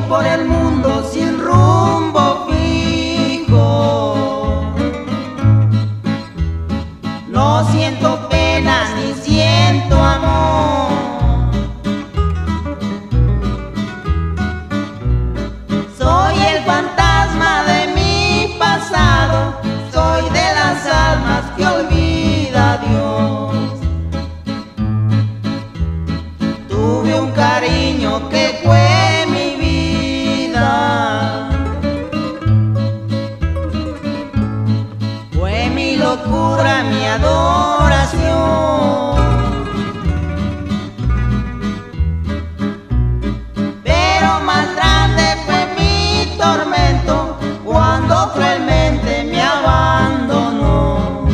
por el locura, mi adoración. Pero más grande fue mi tormento cuando cruelmente me abandonó.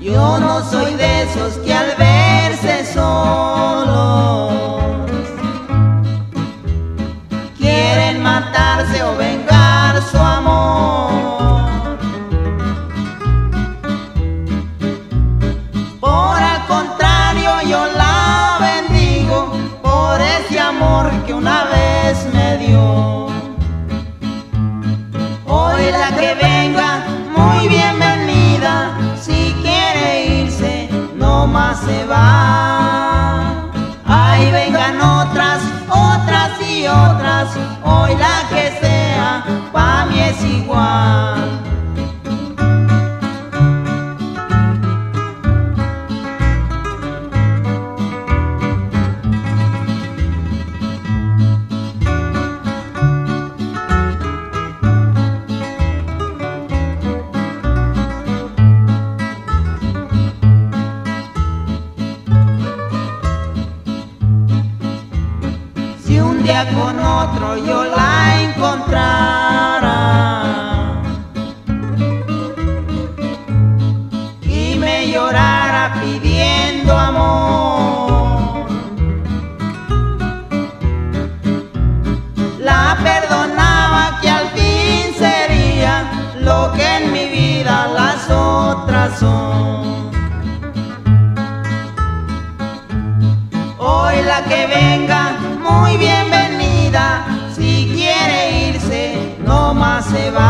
Yo no soy de esos que al verse más se va. Ahí vengan otras, otras y otras. Hoy la que sea, con otro yo la encontrara y me llorara pidiendo amor, la perdonaba que al fin sería lo que en mi vida las otras son. Hoy la que venga, muy bienvenida. No más se va.